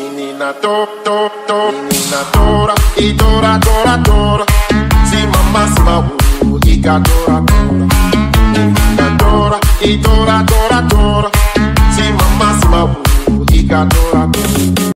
Menina to, to, to, menina tora I tora, tora, tora. Si mama sima u, ika tora, tora. Menina tora, i tora, tora, tora. Si mama sima u, ika tora, tora.